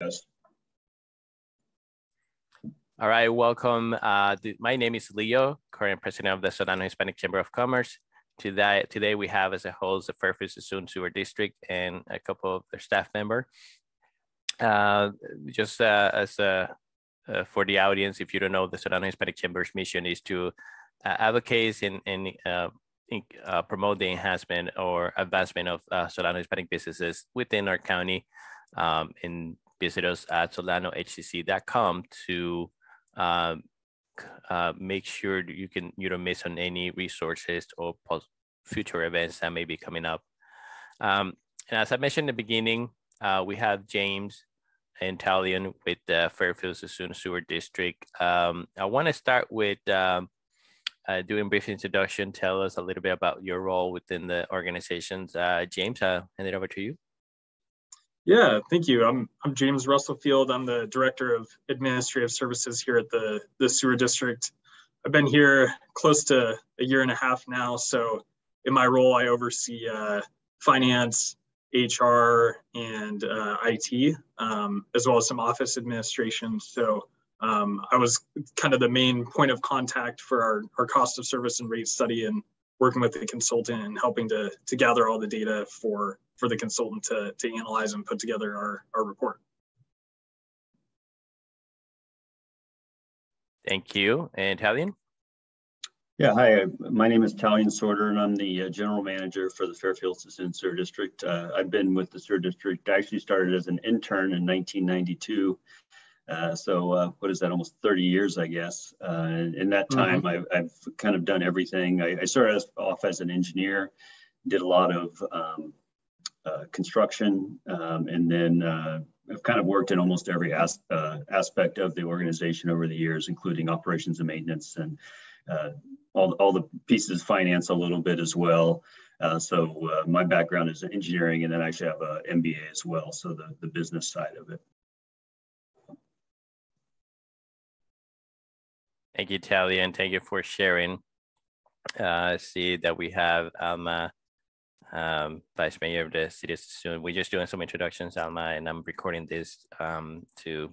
Yes. All right, welcome. Uh, my name is Leo, current president of the Solano Hispanic Chamber of Commerce. Today, today we have as a host the Fairfield Suisun Sewer District and a couple of their staff member. Uh, just uh, as a, uh, for the audience, if you don't know, the Solano Hispanic Chamber's mission is to uh, advocate and, and uh, promote the enhancement or advancement of Solano Hispanic businesses within our county um, and visit us at solanohcc.com to um, uh, make sure you can you don't miss on any resources or future events that may be coming up. Um, and as I mentioned in the beginning, uh, we have James and Talyon with the Fairfield Suisun Sewer District. Um, I want to start with um, uh, doing brief introduction. Tell us a little bit about your role within the organizations. Uh, James, I'll hand it over to you. Yeah, thank you. I'm I'm James Russellfield. I'm the director of administrative services here at the the sewer district. I've been here close to a year and a half now. So in my role, I oversee uh, finance, HR, and uh, IT, um, as well as some office administration. So um, I was kind of the main point of contact for our, our cost of service and rate study and working with the consultant and helping to, to gather all the data for for the consultant to, to analyze and put together our, our report. Thank you. And Talyon? Yeah, hi, my name is Talyon Sortor and I'm the uh, general manager for the Fairfield Suisun Sewer District. Uh, I've been with the Sewer District, I actually started as an intern in 1992. Uh, so uh, what is that, almost 30 years, I guess. Uh, in that mm-hmm. time, mm -hmm. I've, I've, kind of done everything. I, I started off as an engineer, did a lot of um, uh, construction, um, and then uh, I've kind of worked in almost every as, uh, aspect of the organization over the years, including operations and maintenance and uh, all, all the pieces finance a little bit as well. Uh, so uh, my background is engineering, and then I actually have an MBA as well, so the, the business side of it. Thank you, Talia, and thank you for sharing. Uh, see that we have Alma um, Vice Mayor of the City of Suisun. We're just doing some introductions, Alma, and I'm recording this um, to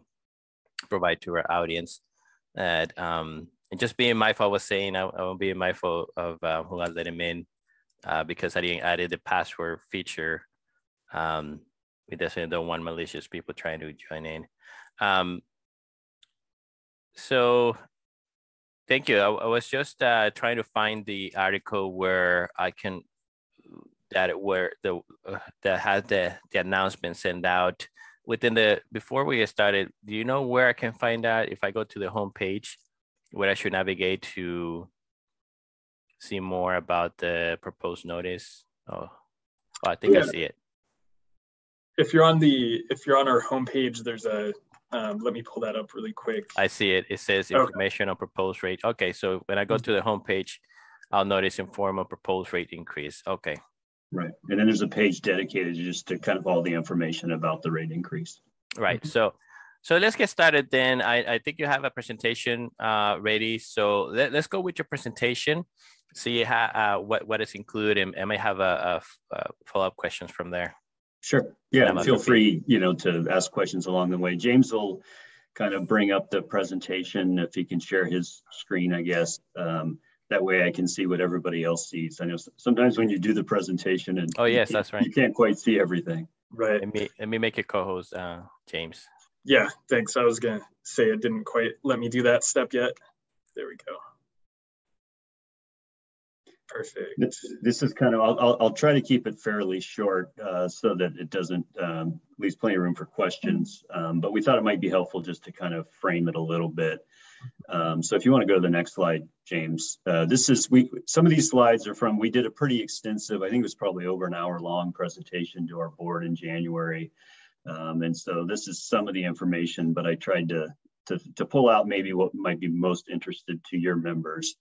provide to our audience. That um, and just being mindful, I was saying, I, I will be mindful of uh, who I let him in uh, because I didn't added the password feature. Um, we definitely don't want malicious people trying to join in. Um, so thank you. I, I was just uh, trying to find the article where I can that where the uh, that had the the announcement sent out within the before we get started do you know where i can find that if i go to the home page where i should navigate to see more about the proposed notice? Oh, oh i think yeah. i see it. If you're on the if you're on our homepage there's a um, let me pull that up really quick. I see it. It says information okay. on proposed rate. Okay so when i go to the homepage i'll notice inform on proposed rate increase. Okay Right. And then there's a page dedicated just to kind of all the information about the rate increase. Right. Mm-hmm. So so let's get started then. I, I think you have a presentation uh, ready. So let, us go with your presentation, see how, uh, what, what is included and, and may have a, a, a follow-up questions from there. Sure. Yeah, feel free, you know, to ask questions along the way. James will kind of bring up the presentation if he can share his screen, I guess. Um, that way I can see what everybody else sees. I know sometimes when you do the presentation and oh yes, that's right, you can't quite see everything. Right. Let me let me make a co-host, uh, James. Yeah, thanks. I was gonna say it didn't quite let me do that step yet. There we go. Perfect. This, this is kind of, I'll, I'll, I'll, try to keep it fairly short uh, so that it doesn't um, leaves plenty of room for questions. Um, but we thought it might be helpful just to kind of frame it a little bit. Um, so if you want to go to the next slide, James, uh, this is, we, some of these slides are from, we did a pretty extensive, I think it was probably over an hour long presentation to our board in January. Um, and so this is some of the information, but I tried to, to, to pull out maybe what might be most interested to your members.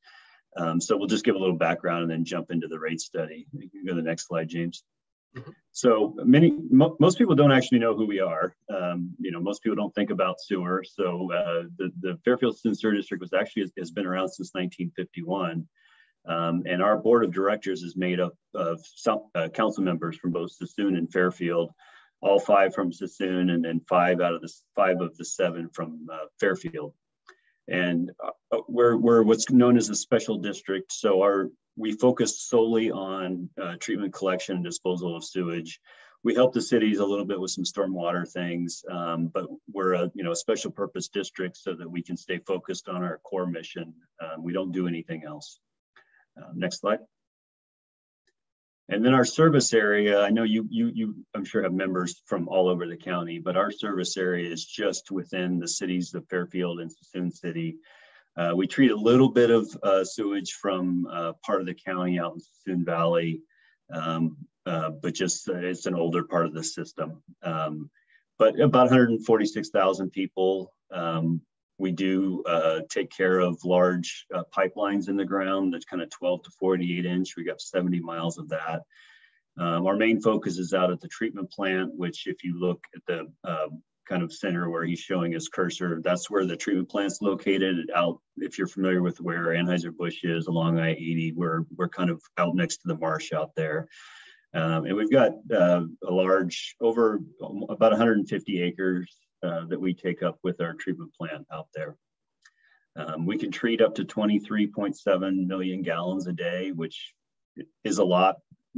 Um, so we'll just give a little background and then jump into the rate study. You can go to the next slide, James. Mm-hmm. So many, mo most people don't actually know who we are. Um, you know, most people don't think about sewer. So uh, the, the Fairfield Sewer District was actually has been around since 1951. Um, and our board of directors is made up of some, uh, council members from both Suisun and Fairfield, all five from Suisun, and then five out of the five of the seven from uh, Fairfield. And uh, we're, we're what's known as a special district. So our we focus solely on uh, treatment, collection, and disposal of sewage. We help the cities a little bit with some stormwater things, um, but we're a you know a special purpose district so that we can stay focused on our core mission. Um, we don't do anything else. Uh, next slide. And then our service area, I know you, you, you, I'm sure have members from all over the county, but our service area is just within the cities of Fairfield and Suisun City. Uh, we treat a little bit of uh, sewage from uh, part of the county out in Suisun Valley, um, uh, but just uh, it's an older part of the system. Um, but about 146,000 people. Um, we do uh, take care of large pipelines in the ground that's kind of 12 to 48 inch. We got 70 miles of that. Um, our main focus is out at the treatment plant, which if you look at the kind of center where he's showing his cursor, that's where the treatment plant's located out. If you're familiar with where Anheuser-Busch is along I-80, we're, we're kind of out next to the marsh out there. Um, and we've got uh, a large, over about 150 acres uh, that we take up with our treatment plant out there. Um, we can treat up to 23.7 million gallons a day, which is a lot,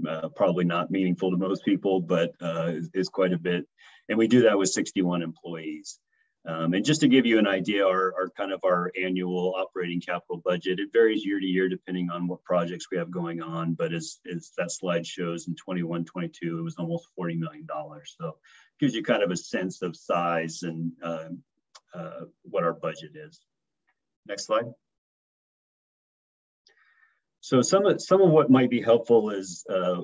uh, probably not meaningful to most people, but uh, is, is, quite a bit. And we do that with 61 employees. Um, and just to give you an idea, our, our, kind of our annual operating capital budget, it varies year to year depending on what projects we have going on. But as, as that slide shows in 21, 22, it was almost $40 million. So gives you kind of a sense of size and uh, uh, what our budget is. Next slide. So some of, some of what might be helpful is uh,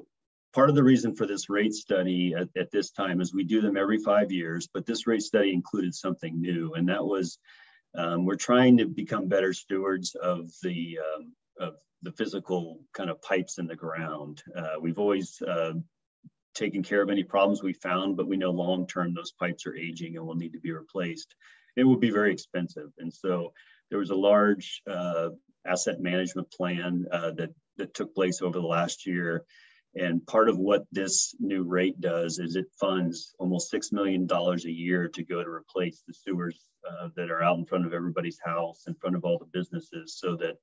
part of the reason for this rate study at, at, this time is we do them every five years, but this rate study included something new, and that was um, we're trying to become better stewards of the um, of the physical kind of pipes in the ground. Uh, we've always uh, taken care of any problems we found, but we know long term those pipes are aging and will need to be replaced. It would be very expensive, and so there was a large uh, asset management plan uh, that that took place over the last year and part of what this new rate does is it funds almost $6 million a year to go to replace the sewers uh, that are out in front of everybody's house, in front of all the businesses, so that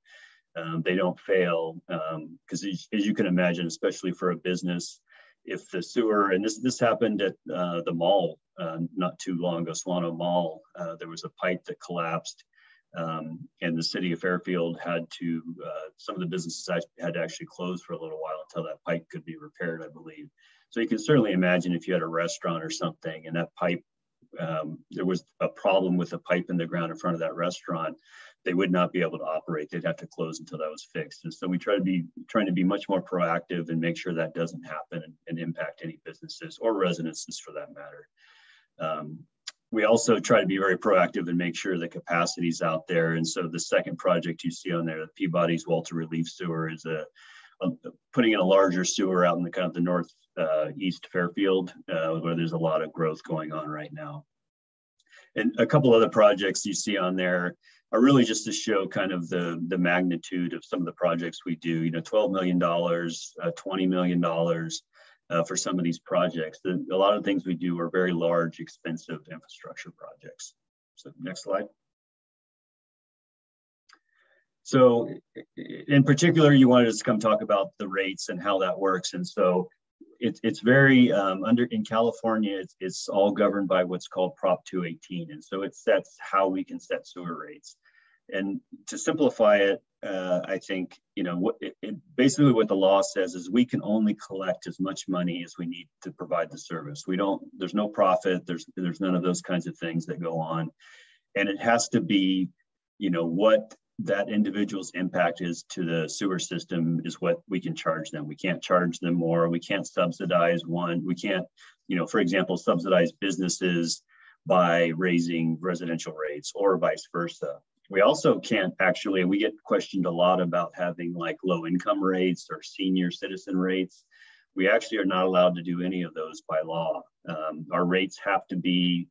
um, they don't fail. Because um, as, you can imagine, especially for a business, if the sewer, and this, this happened at uh, the mall uh, not too long ago, Solano Mall, uh, there was a pipe that collapsed um, and the city of Fairfield had to, uh, some of the businesses had to actually close for a little while until that pipe could be repaired, I believe. So you can certainly imagine if you had a restaurant or something and that pipe, um, there was a problem with the pipe in the ground in front of that restaurant, they would not be able to operate. They'd have to close until that was fixed. And so we try to be trying to be much more proactive and make sure that doesn't happen and, and impact any businesses or residences for that matter. Um, we also try to be very proactive and make sure the capacity is out there. And so the second project you see on there, the Peabody's Walter Relief Sewer, is a, a putting in a larger sewer out in the kind of the north uh, east Fairfield, uh, where there's a lot of growth going on right now. And a couple other projects you see on there are really just to show kind of the the magnitude of some of the projects we do. You know, $12 million, uh, $20 million uh, for some of these projects. The, a lot of things we do are very large, expensive infrastructure projects. So next slide. So in particular, you wanted us to come talk about the rates and how that works. And so it, it's very, um, under in California, it's, it's all governed by what's called Prop 218. And so it sets how we can set sewer rates. And to simplify it, uh, I think you know what it, it, basically what the law says is we can only collect as much money as we need to provide the service. We don't. There's no profit. There's there's none of those kinds of things that go on, and it has to be, you know, what that individual's impact is to the sewer system is what we can charge them. We can't charge them more. We can't subsidize one. We can't, you know, for example, subsidize businesses by raising residential rates or vice versa. We also can't actually, we get questioned a lot about having like low income rates or senior citizen rates. We actually are not allowed to do any of those by law. Um, our rates have to be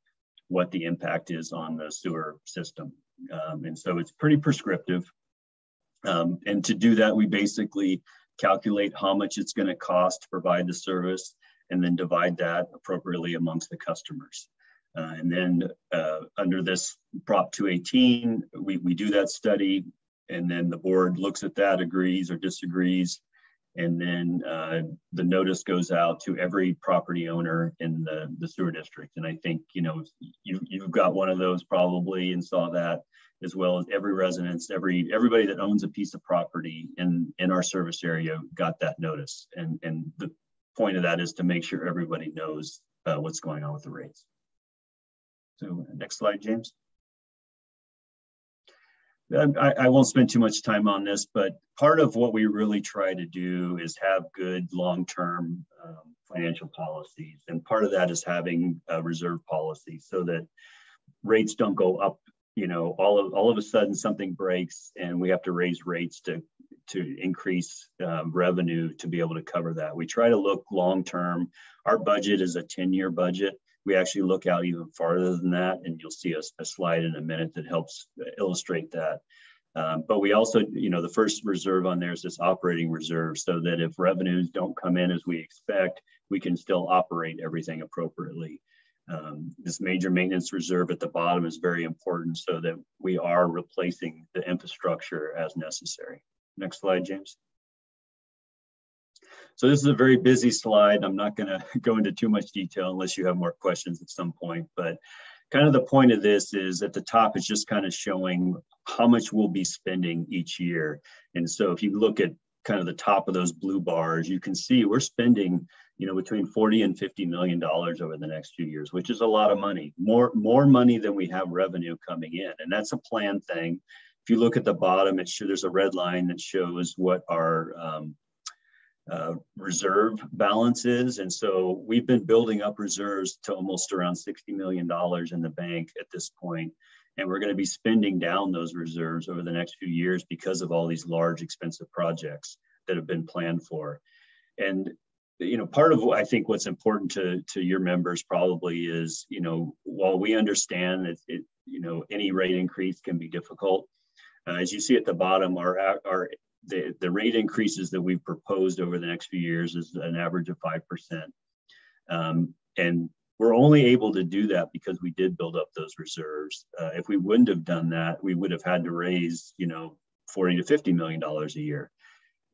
what the impact is on the sewer system. Um, and so it's pretty prescriptive. Um, and to do that, we basically calculate how much it's going to cost to provide the service. and then divide that appropriately amongst the customers. Uh, and then uh, under this Prop 218, we, we do that study, and then the board looks at that, agrees or disagrees, and then uh, the notice goes out to every property owner in the, the sewer district. And I think, you know, you, you've got one of those probably and saw that as well as every residence, every everybody that owns a piece of property in, in our service area got that notice. And, and the point of that is to make sure everybody knows uh, what's going on with the rates. So next slide, James. I, I, won't spend too much time on this, but part of what we really try to do is have good long-term um, financial policies. And part of that is having a reserve policy so that rates don't go up, you know, all of, all of a sudden something breaks and we have to raise rates to, to increase um, revenue to be able to cover that. We try to look long-term. Our budget is a 10-year budget we actually look out even farther than that, and you'll see a, a slide in a minute that helps illustrate that. Um, but we also, you know, the first reserve on there is this operating reserve so that if revenues don't come in as we expect, we can still operate everything appropriately. Um, this major maintenance reserve at the bottom is very important so that we are replacing the infrastructure as necessary. Next slide, James. So this is a very busy slide. I'm not going to go into too much detail unless you have more questions at some point. But kind of the point of this is at the top, it's just kind of showing how much we'll be spending each year. And so if you look at kind of the top of those blue bars, you can see we're spending, you know, between 40 and 50 million dollars over the next few years, which is a lot of money, more more money than we have revenue coming in, and that's a planned thing. If you look at the bottom, it's sure there's a red line that shows what our um, uh, reserve balances. And so we've been building up reserves to almost around $60 million in the bank at this point. And we're going to be spending down those reserves over the next few years because of all these large, expensive projects that have been planned for. And you know, part of what I think what's important to to your members probably is, you know, while we understand that it, you know, any rate increase can be difficult, uh, as you see at the bottom, our our the, the rate increases that we've proposed over the next few years is an average of 5%. Um, and we're only able to do that because we did build up those reserves. Uh, if we wouldn't have done that, we would have had to raise, you know, 40 to 50 million dollars a year.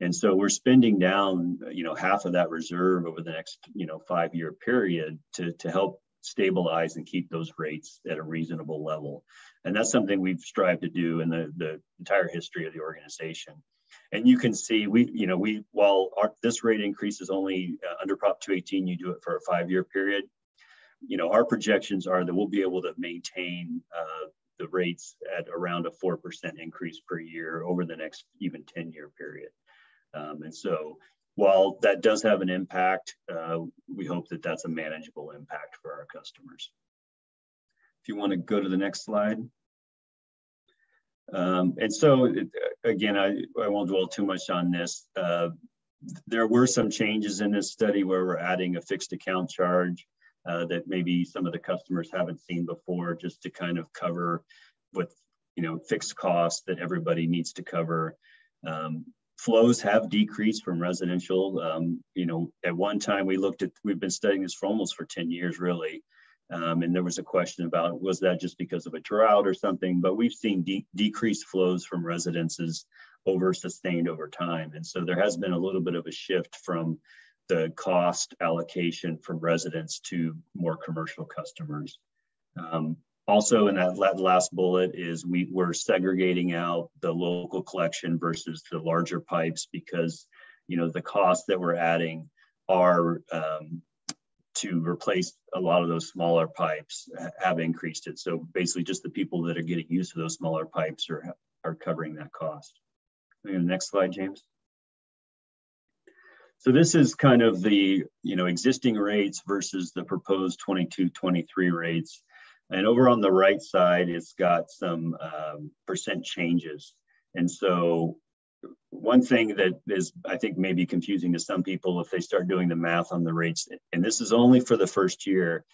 And so we're spending down, you know, half of that reserve over the next, you know, five year period to, to help stabilize and keep those rates at a reasonable level. And that's something we've strived to do in the, the entire history of the organization. And you can see we, you know, we while our, this rate increase is only uh, under Prop 218, you do it for a five-year period. You know, our projections are that we'll be able to maintain uh, the rates at around a four percent increase per year over the next even 10-year period. Um, and so, while that does have an impact, uh, we hope that that's a manageable impact for our customers. If you want to go to the next slide. Um, and so, again, I, I won't dwell too much on this. Uh, there were some changes in this study where we're adding a fixed account charge uh, that maybe some of the customers haven't seen before, just to kind of cover with you know fixed costs that everybody needs to cover. Um, flows have decreased from residential. Um, you know, at one time we looked at, we've been studying this for almost for 10 years, really. Um, and there was a question about was that just because of a drought or something? But we've seen de decreased flows from residences over sustained over time. And so there has been a little bit of a shift from the cost allocation from residents to more commercial customers. Um, also in that last bullet is we were segregating out the local collection versus the larger pipes because you know the costs that we're adding are um, to replace a lot of those smaller pipes have increased it. So basically just the people that are getting used to those smaller pipes are, are covering that cost. next slide, James. So this is kind of the you know existing rates versus the proposed 22, 23 rates. And over on the right side, it's got some um, percent changes. And so one thing that is, I think, maybe confusing to some people if they start doing the math on the rates, and this is only for the first year,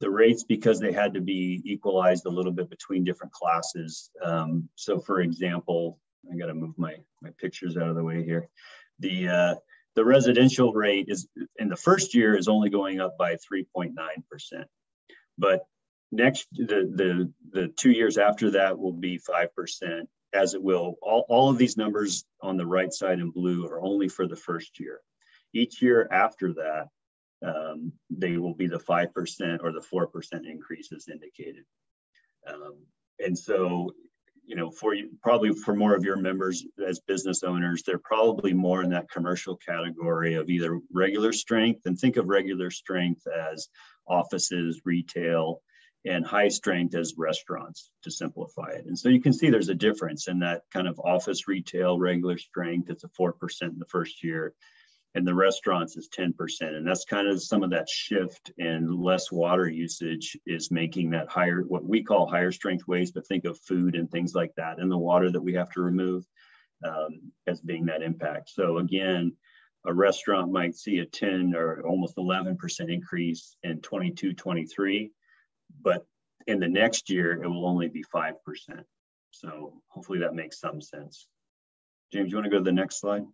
the rates because they had to be equalized a little bit between different classes. Um, so, for example, I got to move my my pictures out of the way here. The uh, the residential rate is in the first year is only going up by 3.9%. But next, the, the, the two years after that will be 5%, as it will. All, all of these numbers on the right side in blue are only for the first year. Each year after that, um, they will be the 5% or the 4% increases indicated. Um, and so you know, for you, probably for more of your members as business owners, they're probably more in that commercial category of either regular strength and think of regular strength as offices, retail, and high strength as restaurants to simplify it. And so you can see there's a difference in that kind of office retail regular strength. It's a 4% in the first year and the restaurants is 10%. And that's kind of some of that shift and less water usage is making that higher, what we call higher strength waste, but think of food and things like that and the water that we have to remove um, as being that impact. So again, a restaurant might see a 10 or almost 11% increase in 22, 23, but in the next year, it will only be 5%. So hopefully that makes some sense. James, you wanna go to the next slide?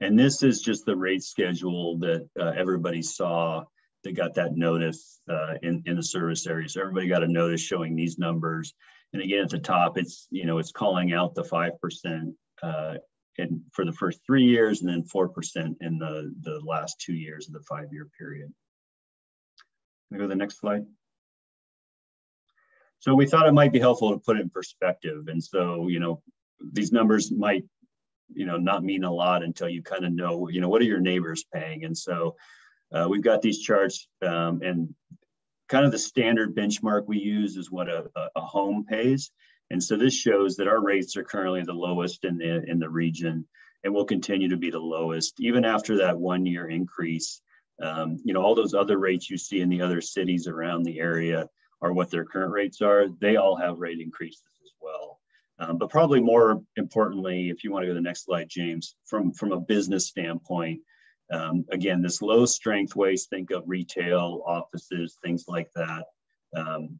And this is just the rate schedule that uh, everybody saw that got that notice uh, in, in the service area. So everybody got a notice showing these numbers. And again, at the top, it's, you know, it's calling out the 5% uh, in, for the first three years and then 4% in the, the last two years of the five-year period. Can go to the next slide? So we thought it might be helpful to put it in perspective. And so, you know, these numbers might you know not mean a lot until you kind of know you know what are your neighbors paying and so uh, we've got these charts um, and kind of the standard benchmark we use is what a, a home pays and so this shows that our rates are currently the lowest in the in the region and will continue to be the lowest even after that one year increase um, you know all those other rates you see in the other cities around the area are what their current rates are they all have rate increases as well um, but probably more importantly, if you want to go to the next slide, James, from, from a business standpoint, um, again, this low strength waste, think of retail, offices, things like that. Um,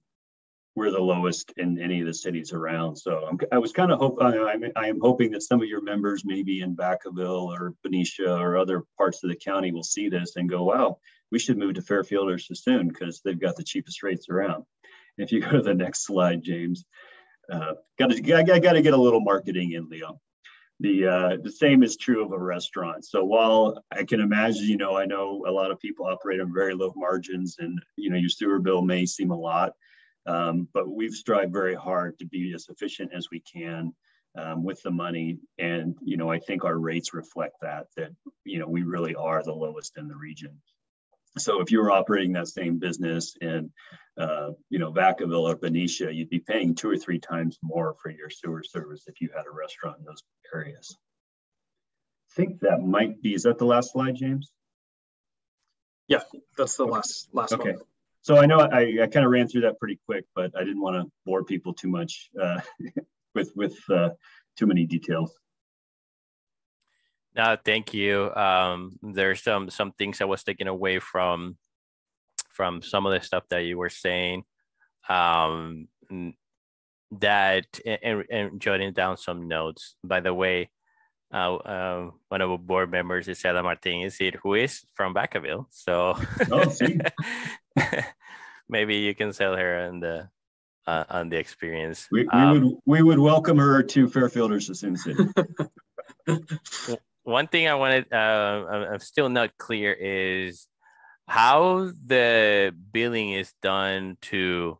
we're the lowest in any of the cities around. So I'm, i was kind of hope I, I, am hoping that some of your members, maybe in Vacaville or Benicia or other parts of the county, will see this and go, "Wow, we should move to Fairfield or Suisun because they've got the cheapest rates around." If you go to the next slide, James, uh, got to got to get a little marketing in, Leo. The uh, the same is true of a restaurant. So while I can imagine, you know, I know a lot of people operate on very low margins, and you know, your sewer bill may seem a lot, um, but we've strived very hard to be as efficient as we can um, with the money, and you know, I think our rates reflect that. That you know, we really are the lowest in the region. So if you were operating that same business in, uh, you know, Vacaville or Benicia, you'd be paying two or three times more for your sewer service if you had a restaurant in those areas. I think that might be, is that the last slide, James? Yeah, that's the last last okay. one. So I know I, I kind of ran through that pretty quick, but I didn't want to bore people too much uh, with with uh, too many details. No, thank you. Um, there's some some things I was taking away from from some of the stuff that you were saying. Um, that and, and jotting down some notes. By the way, uh, uh, one of our board members is Ella Martinez, who is from Vacaville. So oh, maybe you can sell her on the uh, on the experience. We, we um, would we would welcome her to Fairfielders as soon as one thing I wanted, uh, I'm still not clear is how the billing is done to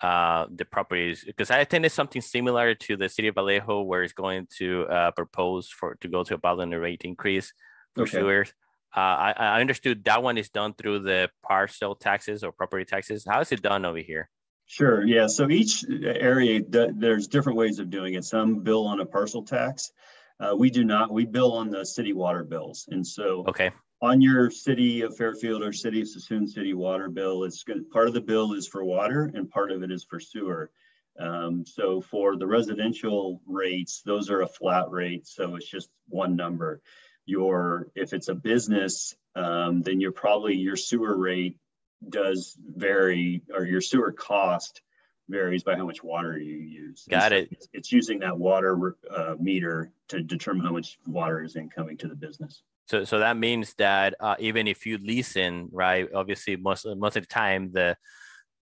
uh, the properties because I attended something similar to the city of Vallejo where it's going to uh, propose for to go to a voluntary rate increase for okay. sewers. Uh, I, I understood that one is done through the parcel taxes or property taxes. How is it done over here? Sure. Yeah. So each area, there's different ways of doing it. Some bill on a parcel tax. Uh, we do not. We bill on the city water bills, and so okay. On your city of Fairfield or city of Suisun city water bill, it's good. Part of the bill is for water, and part of it is for sewer. Um, so for the residential rates, those are a flat rate, so it's just one number. Your if it's a business, um, then you're probably your sewer rate does vary, or your sewer cost varies by how much water you use. Got so it. It's, it's, using that water uh, meter to determine how much water is incoming to the business. So, so that means that uh, even if you leasing, right? Obviously, most most of the time, the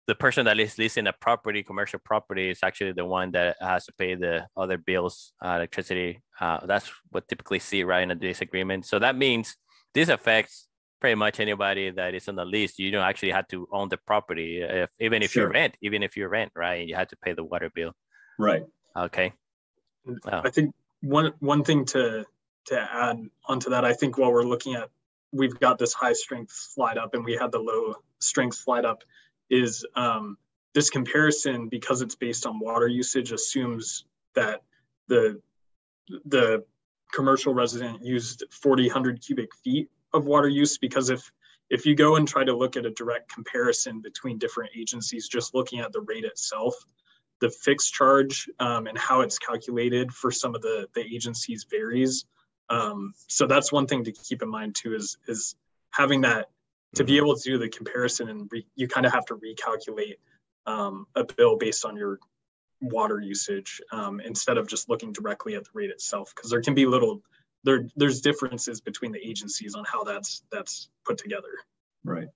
the person that is leasing a property, commercial property, is actually the one that has to pay the other bills, uh, electricity. Uh, that's what typically see right in a lease agreement. So that means this affects pretty much anybody that is on the lease. You don't actually have to own the property, if, even if sure. you rent, even if you rent, right? You have to pay the water bill. Right. Okay. Oh. I think one one thing to to add onto that, I think while we're looking at, we've got this high strength slide up and we had the low strength slide up, is um, this comparison because it's based on water usage assumes that the the commercial resident used 40 100 cubic feet of water use because if if you go and try to look at a direct comparison between different agencies just looking at the rate itself the fixed charge um, and how it's calculated for some of the the agencies varies um, so that's one thing to keep in mind too is is having that to be mm-hmm. able to do the comparison and re, you kind of have to recalculate um, a bill based on your water usage um, instead of just looking directly at the rate itself. Because there can be little there there's differences between the agencies on how that's that's put together. Right.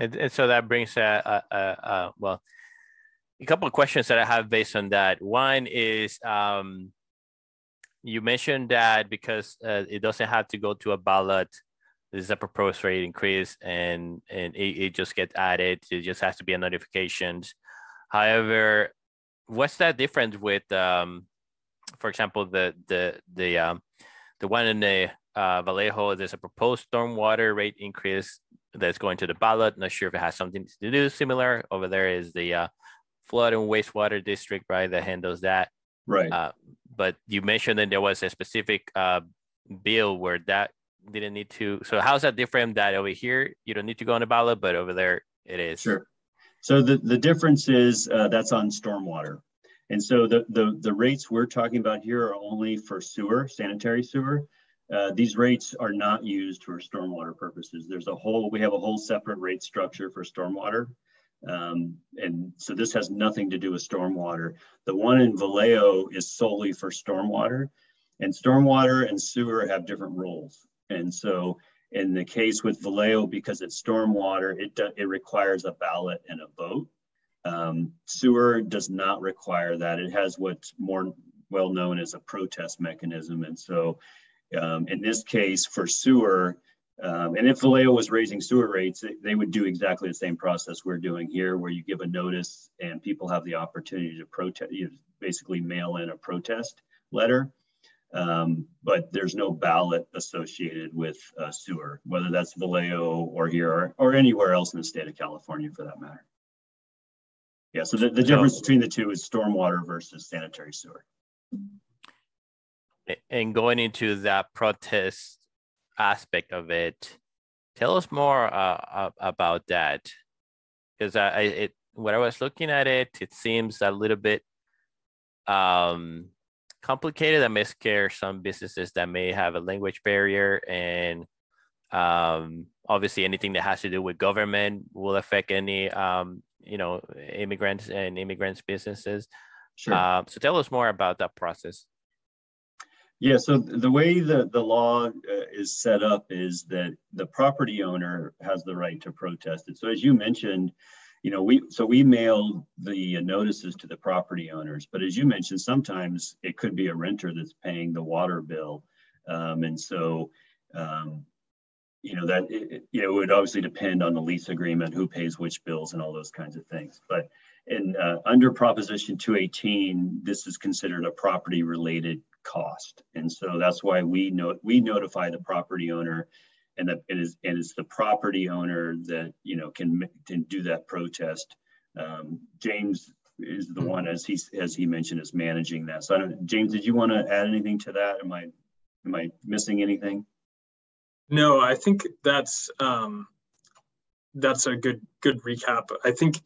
And, and so that brings a, a, a, well a couple of questions that i have based on that. One is um, you mentioned that because uh, it doesn't have to go to a ballot this is a proposed rate increase and and it, it just gets added it just has to be a notification however what's that difference with um, for example the the the um, the one in the uh, Vallejo, there's a proposed stormwater rate increase that's going to the ballot. Not sure if it has something to do similar. Over there is the uh, flood and wastewater district, right, that handles that. Right. Uh, but you mentioned that there was a specific uh, bill where that didn't need to. So how's that different? That over here you don't need to go on the ballot, but over there it is. Sure. So the the difference is uh, that's on stormwater. And so the, the, the rates we're talking about here are only for sewer, sanitary sewer. Uh, these rates are not used for stormwater purposes. There's a whole, we have a whole separate rate structure for stormwater. Um, and so this has nothing to do with stormwater. The one in Vallejo is solely for stormwater and stormwater and sewer have different roles. And so in the case with Vallejo, because it's stormwater, it, it requires a ballot and a vote. Um, sewer does not require that. It has what's more well known as a protest mechanism. And so um, in this case for sewer, um, and if Vallejo was raising sewer rates, they, they, would do exactly the same process we're doing here, where you give a notice and people have the opportunity to protest, you basically mail in a protest letter. Um, but there's no ballot associated with uh, sewer, whether that's Vallejo or here or, or anywhere else in the state of California for that matter. Yeah, so the, the difference between the two is stormwater versus sanitary sewer. And going into that protest aspect of it, tell us more uh, about that. Because I, it, when I was looking at it, it seems a little bit um, complicated. I may scare some businesses that may have a language barrier and um, obviously anything that has to do with government will affect any um, you know immigrants and immigrants businesses sure. Uh, so tell us more about that process yeah so the way the, the law uh, is set up is that the property owner has the right to protest it so as you mentioned you know we so we mail the notices to the property owners but as you mentioned sometimes it could be a renter that's paying the water bill um, and so um, you know that it, you know, it would obviously depend on the lease agreement, who pays which bills, and all those kinds of things. But in uh, under Proposition 218, this is considered a property-related cost, and so that's why we know we notify the property owner, and that it is and it's the property owner that you know can can do that protest. Um, James is the one as he as he mentioned is managing that. So, James, did you want to add anything to that? Am I am I missing anything? No, I think that's um, that's a good good recap. I think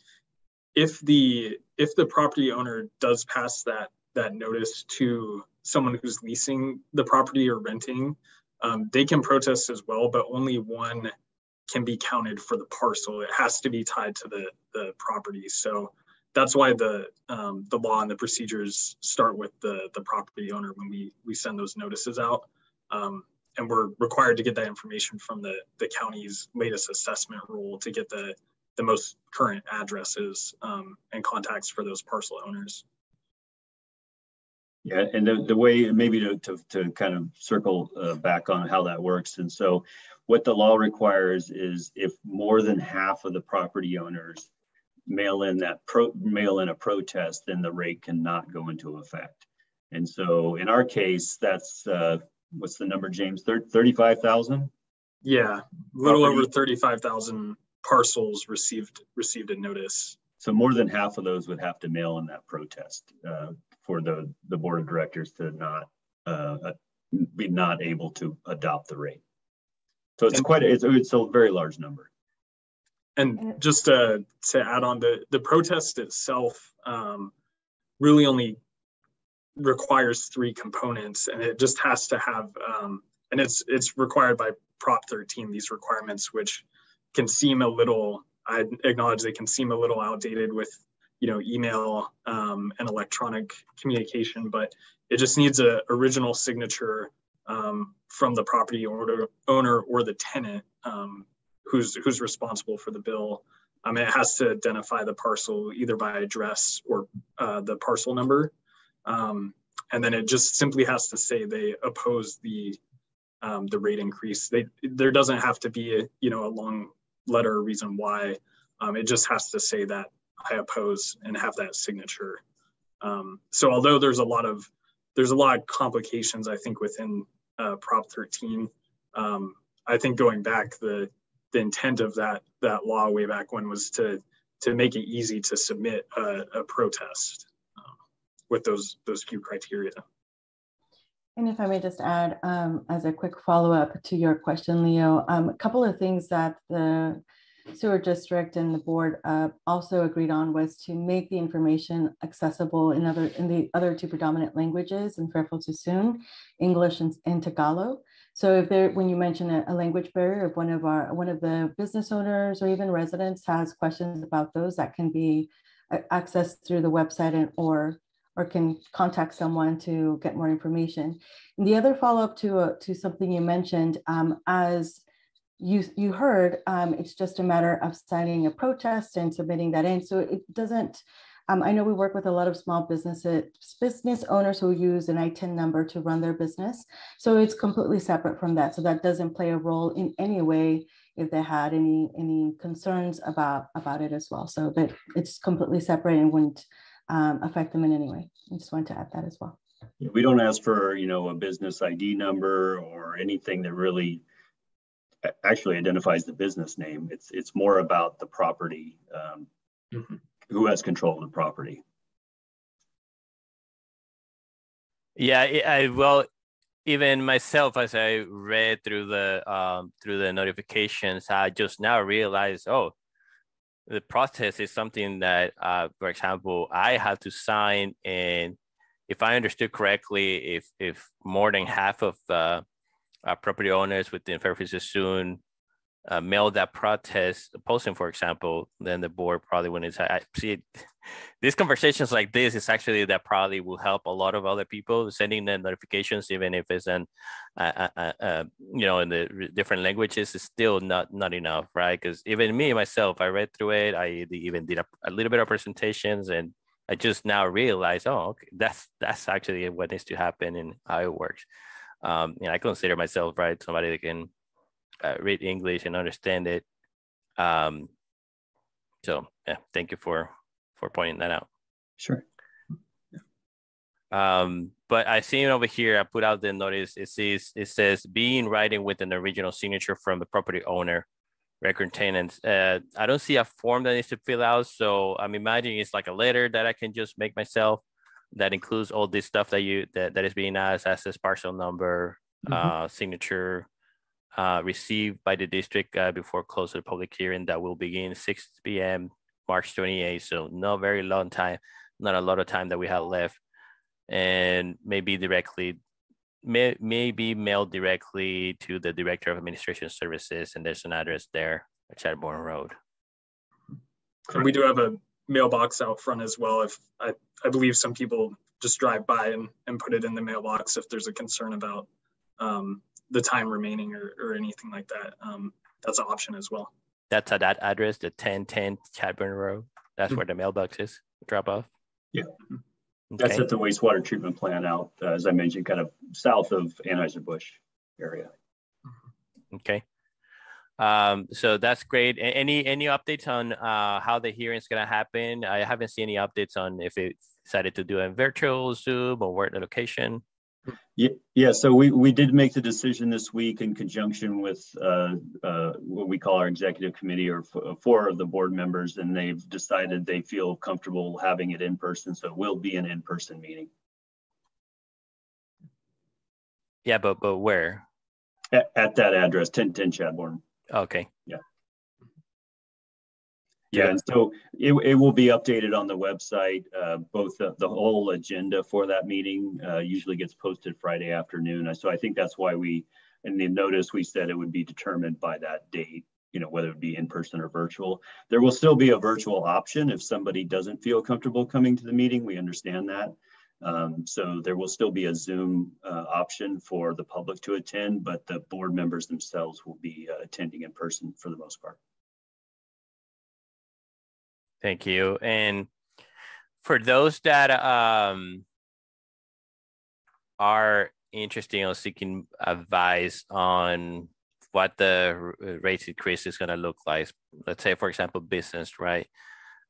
if the if the property owner does pass that that notice to someone who's leasing the property or renting, um, they can protest as well, but only one can be counted for the parcel. It has to be tied to the the property. So that's why the um, the law and the procedures start with the the property owner when we we send those notices out. Um, and we're required to get that information from the the county's latest assessment roll to get the the most current addresses um, and contacts for those parcel owners. Yeah, and the, the way maybe to, to, to kind of circle uh, back on how that works. And so what the law requires is if more than half of the property owners mail in that pro, mail in a protest, then the rate cannot go into effect. And so in our case, that's uh, what's the number, James? 35,000? Yeah, a little property. over 35,000 parcels received received a notice. So more than half of those would have to mail in that protest uh, for the, the board of directors to not uh, uh be not able to adopt the rate. So it's quite a, it's, it's a very large number. And just to, to add on the the protest itself um, really only requires three components, and it just has to have um, and it's it's required by Prop 13 these requirements, which can seem a little, I acknowledge they can seem a little outdated with, you know, email um, and electronic communication, but it just needs a original signature um, from the property owner, owner or the tenant um, who's who's responsible for the bill. Um, it has to identify the parcel either by address or uh, the parcel number. Um, and then it just simply has to say they oppose the um, the rate increase. They, there doesn't have to be a, you know a long letter reason why. Um, it just has to say that I oppose and have that signature. Um, so although there's a lot of there's a lot of complications, I think within uh, Prop 13. Um, I think going back, the the intent of that that law way back when was to to make it easy to submit a, a protest um, with those those few criteria. And if I may just add, um, as a quick follow up to your question, Leo, um, a couple of things that the sewer district and the board uh, also agreed on was to make the information accessible in other in the other two predominant languages in Fairfield Suisun, English and, and Tagalog. So if there, when you mention a, a, language barrier, if one of our one of the business owners or even residents has questions about those, that can be uh, accessed through the website and or or can contact someone to get more information. And the other follow up to, uh, to something you mentioned, um, as you, you heard, um, it's just a matter of signing a protest and submitting that in. So it doesn't, um, I know we work with a lot of small businesses, business owners who use an ITIN number to run their business. So it's completely separate from that. So that doesn't play a role in any way if they had any any concerns about about it as well. So that it's completely separate and wouldn't um, affect them in any way. I just wanted to add that as well. We don't ask for, you know, a business ID number or anything that really actually identifies the business name. It's it's more about the property, um, mm-hmm. who has control of the property. Yeah, I well, even myself, as I read through the um, through the notifications, I just now realized, oh, the process is something that, uh, for example, I have to sign. And if I understood correctly, if if more than half of uh, property owners within Fairfield Suisun uh, mail that protest posting, for example, then the board probably wouldn't. I see it, these conversations like this is actually that probably will help a lot of other people sending the notifications, even if it's in, uh, uh, uh, you know, in the different languages, is still not not enough, right? Because even me myself, I read through it. I even did a, a little bit of presentations, and I just now realize, oh, okay, that's that's actually what needs to happen and how it works. Um, you know, I consider myself right somebody that can uh, read English and understand it. Um, so yeah, thank you for for pointing that out. Sure. Um, but I see over here, I put out the notice. It says it says being writing with an original signature from the property owner, record tenants. Uh, I don't see a form that needs to fill out, so I'm imagining it's like a letter that I can just make myself. That includes all this stuff that you that, that is being asked, access parcel number, mm-hmm. uh, signature, uh, received by the district uh, before close of the public hearing that will begin 6 p.m. March 28th. So not very long time, not a lot of time that we have left, and maybe directly, may maybe mailed directly to the director of administration services, and there's an address there, at Chadbourne Road. And we do have a mailbox out front as well. If I, I believe some people just drive by and, and put it in the mailbox if there's a concern about um, the time remaining or, or anything like that. Um, that's an option as well. That's at that address, the 1010 Chadbourne Road. That's mm-hmm. where the mailbox is. Drop off. Yeah. Okay. That's at the wastewater treatment plant out, uh, as I mentioned, kind of south of Anheuser-Busch area. Okay. Um, so that's great. Any any updates on uh, how the hearing is going to happen? I haven't seen any updates on if it decided to do a virtual Zoom or where the location. Yeah, yeah. So we, we did make the decision this week in conjunction with uh, uh, what we call our executive committee or four of the board members, and they've decided they feel comfortable having it in person. So it will be an in-person meeting. Yeah, but but where? At, at that address, 1010 Chadbourne. Okay. Yeah. Yeah, and so it, it will be updated on the website. Uh, both the, the whole agenda for that meeting uh, usually gets posted Friday afternoon. So I think that's why we, in the notice, we said it would be determined by that date, you know, whether it be in person or virtual. There will still be a virtual option if somebody doesn't feel comfortable coming to the meeting. We understand that. Um, so there will still be a Zoom uh, option for the public to attend, but the board members themselves will be uh, attending in person for the most part. Thank you. And for those that um, are interested in seeking advice on what the rate increase is going to look like, let's say, for example, business, right,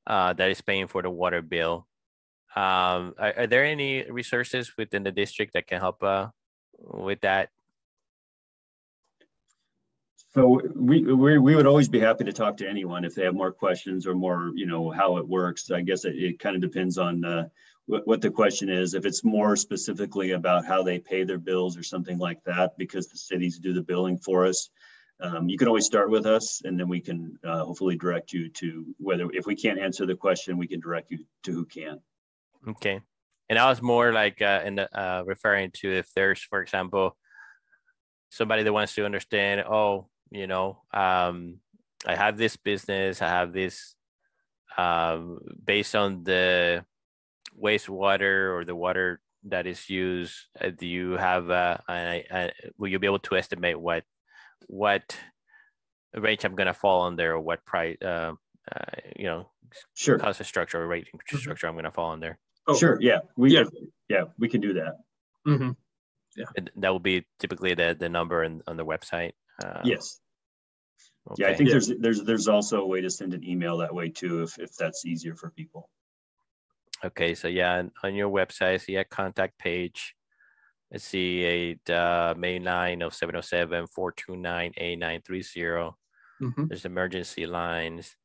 uh, that is paying for the water bill. Um, are, are, there any resources within the district that can help uh, with that so we, we, we would always be happy to talk to anyone if they have more questions or more, you know, how it works. I guess it, it kind of depends on uh, what, the question is. If it's more specifically about how they pay their bills or something like that, because the cities do the billing for us, um, you can always start with us and then we can uh, hopefully direct you to whether, if we can't answer the question, we can direct you to who can. Okay. And I was more like uh, in the, uh, referring to if there's, for example, somebody that wants to understand, oh, you know um, i have this business i have this um, based on the wastewater or the water that is used uh, do you have uh, I, I, will you be able to estimate what what range i'm going to fall under or what price uh, uh, you know sure cost of structure or rate mm-hmm. structure i'm going to fall under oh sure yeah we yeah, yeah we can do that mm-hmm. yeah that will be typically the the number in, on the website uh, yes. Okay. Yeah, I think yeah. there's there's there's also a way to send an email that way too, if if that's easier for people. Okay, so yeah, on your website, I see a contact page. I see a uh, main line of 707-429-8930. Mm-hmm. There's emergency lines.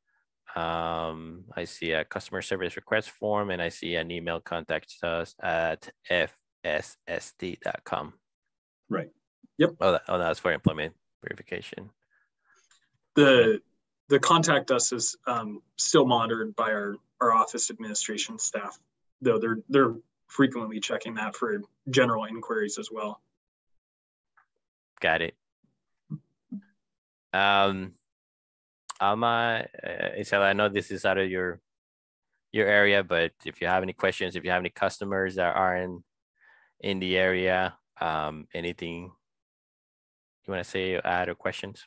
Um, I see a customer service request form, and I see an email contact us at fssd.com. Right. Yep. Oh, that, oh, that's for employment verification. The the contact us is um, still monitored by our our office administration staff, though they're they're frequently checking that for general inquiries as well. Got it. Um, Alma, uh, Isabel, I know this is out of your your area, but if you have any questions, if you have any customers that are in in the area, um, anything you want to say, add or questions?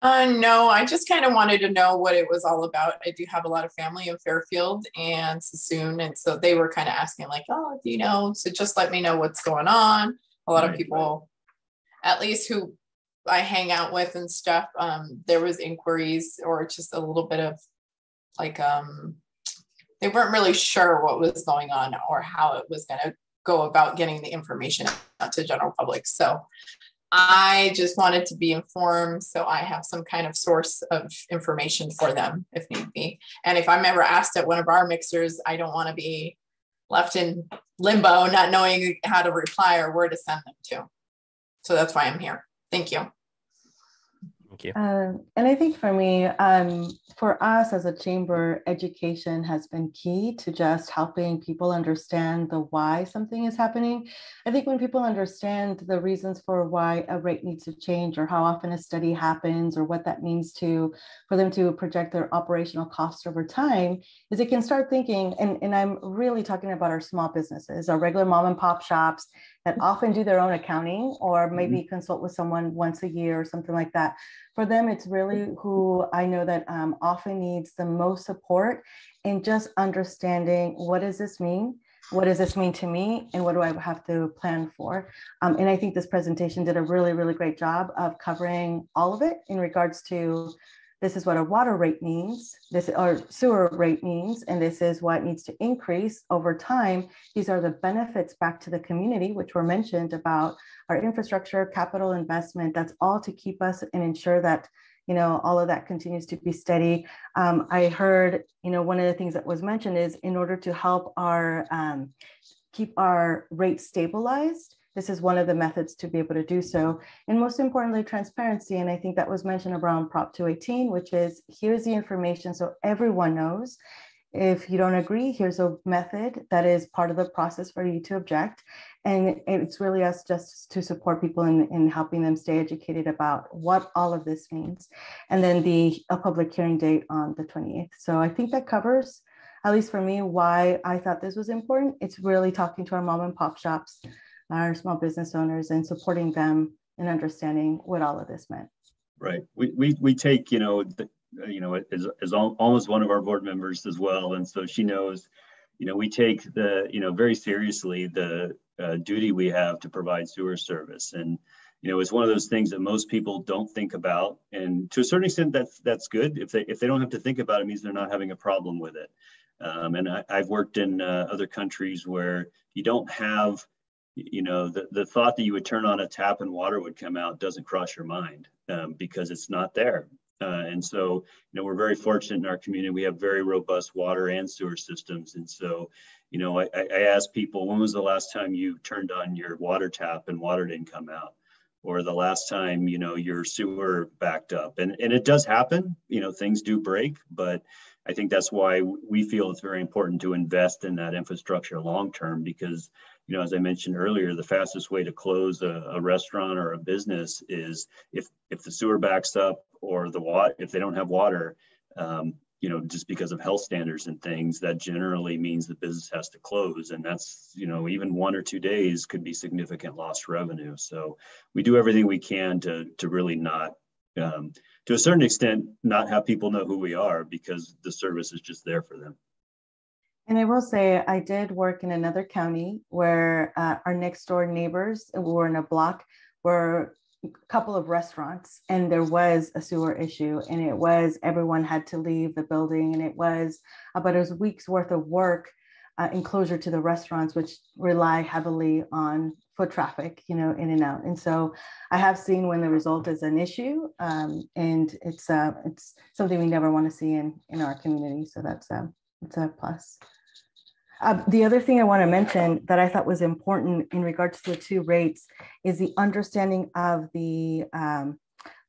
Uh, no, I just kind of wanted to know what it was all about. I do have a lot of family in Fairfield and Suisun, and so they were kind of asking, like, "Oh, do you know?" So just let me know what's going on. A lot right, of people, at least who I hang out with and stuff, um, there was inquiries or just a little bit of like um, they weren't really sure what was going on or how it was going to go about getting the information out to general public. So I just wanted to be informed so I have some kind of source of information for them if need be. And if I'm ever asked at one of our mixers, I don't want to be left in limbo, not knowing how to reply or where to send them to. So that's why I'm here. Thank you. Thank you. Um, and I think for me, um, for us as a chamber, education has been key to just helping people understand the why something is happening. I think when people understand the reasons for why a rate needs to change or how often a study happens or what that means to for them to project their operational costs over time, is it can start thinking, and, and I'm really talking about our small businesses, our regular mom and pop shops that often do their own accounting or maybe mm-hmm. consult with someone once a year or something like that for them, it's really who I know that um, often needs the most support in just understanding what does this mean? What does this mean to me? And what do I have to plan for? Um, and I think this presentation did a really, really great job of covering all of it in regards to this is what a water rate means, this or sewer rate means, and this is what needs to increase over time. These are the benefits back to the community, which were mentioned about our infrastructure, capital investment. That's all to keep us and ensure that you know all of that continues to be steady. Um, I heard you know one of the things that was mentioned is in order to help our um, keep our rate stabilized this is one of the methods to be able to do so. And most importantly, transparency. And I think that was mentioned around Prop 218, which is here's the information so everyone knows. If you don't agree, here's a method that is part of the process for you to object. And it's really us just to support people in, in helping them stay educated about what all of this means. And then the a public hearing date on the 28th. So I think that covers, at least for me, why I thought this was important. It's really talking to our mom and pop shops our small business owners and supporting them in understanding what all of this meant. Right. We, we, we take, you know, the, you know, as, as almost one of our board members as well. And so she knows, you know, we take the, you know, very seriously the uh, duty we have to provide sewer service. And, you know, it's one of those things that most people don't think about. And to a certain extent, that's, that's good. If they, if they don't have to think about it, it means they're not having a problem with it. Um, and I, have worked in uh, other countries where you don't have you know, the, the thought that you would turn on a tap and water would come out doesn't cross your mind um, because it's not there. Uh, and so, you know, we're very fortunate in our community. We have very robust water and sewer systems. And so, you know, I, I ask people, when was the last time you turned on your water tap and water didn't come out? Or the last time, you know, your sewer backed up. And, and it does happen, you know, things do break, but I think that's why we feel it's very important to invest in that infrastructure long term because you know, as I mentioned earlier, the fastest way to close a, a, restaurant or a business is if if the sewer backs up or the water if they don't have water, um, you know, just because of health standards and things, that generally means the business has to close, and that's you know even one or two days could be significant lost revenue. So we do everything we can to to really not. Um, to a certain extent, not have people know who we are because the service is just there for them. And I will say, I did work in another county where uh, our next door neighbors, we were in a block, were a couple of restaurants, and there was a sewer issue, and it was everyone had to leave the building, and it was about a week's worth of work uh, enclosure to the restaurants, which rely heavily on foot traffic, you know, in and out. And so I have seen when the result is an issue, um, and it's uh, it's something we never want to see in in our community. So that's uh, it's a plus. Uh, the other thing I want to mention that I thought was important in regards to the two rates is the understanding of the um,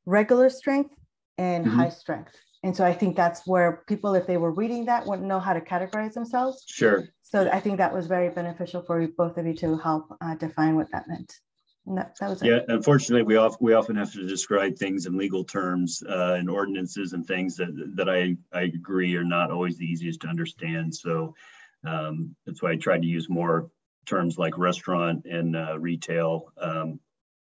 regular strength and mm-hmm. high strength. And so I think that's where people, if they were reading that, wouldn't know how to categorize themselves. Sure. So I think that was very beneficial for both of you to help uh, define what that meant. And that, that, was yeah, it. unfortunately, we, often we often have to describe things in legal terms uh, and ordinances and things that, that I, I agree are not always the easiest to understand. So um, that's why I tried to use more terms like restaurant and uh, retail, um,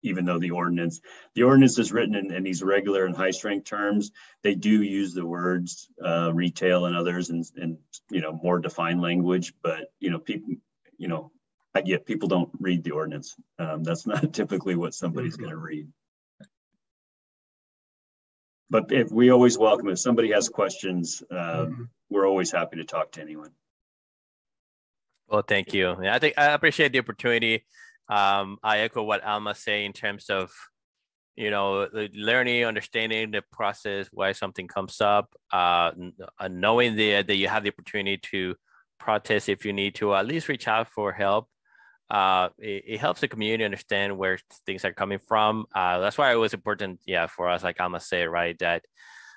even though the ordinance, the ordinance is written in, in, these regular and high strength terms, they do use the words uh, retail and others and, and, you know, more defined language, but, you know, people, you know, I get people don't read the ordinance. Um, that's not typically what somebody's mm-hmm. going to read. But if we always welcome, if somebody has questions, uh, mm-hmm. we're always happy to talk to anyone. Well, thank you. I think I appreciate the opportunity. Um, I echo what Alma say in terms of, you know, learning, understanding the process, why something comes up, uh, uh, knowing the, that you have the opportunity to protest if you need to, at least reach out for help. uh, it, it, helps the community understand where things are coming from. Uh, that's why it was important, yeah, for us, like Alma said, right, that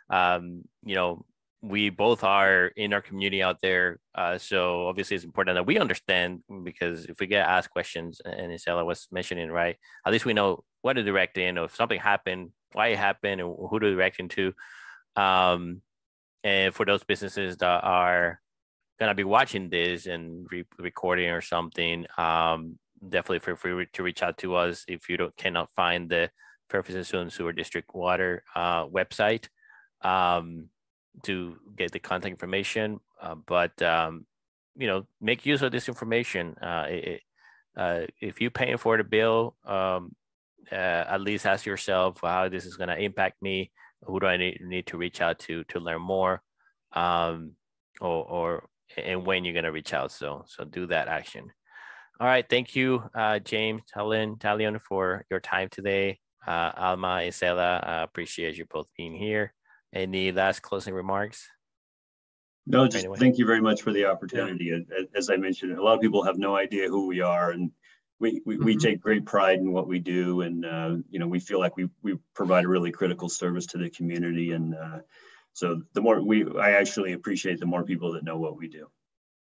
um, you know we both are in our community out there. Uh, so obviously it's important that we understand because if we get asked questions and Isela was mentioning, right, at least we know what to direct in or if something happened, why it happened and who to direct into. Um, and for those businesses that are gonna be watching this and re- recording or something, um, definitely feel free to reach out to us if you don't cannot find the Fairfield Suisun Sewer District Water uh, website um, to get the contact information. Uh, but um, you know, make use of this information. Uh, it, uh, if you're paying for the bill, um, uh, at least ask yourself how this is going to impact me. Who do I need, need to reach out to to learn more, um, or, or and when you're going to reach out. So so do that action. All right, thank you, uh, James, Helen, Talyon, for your time today. Uh, Alma, Isela, I appreciate you both being here. Any last closing remarks? No, just anyway. thank you very much for the opportunity. Yeah. As I mentioned, a lot of people have no idea who we are, and we we, mm-hmm. we take great pride in what we do, and uh, you know we feel like we we provide a really critical service to the community, and uh, so the more we, I actually appreciate the more people that know what we do.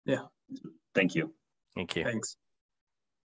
Yeah. Thank you. Thank you. Thanks.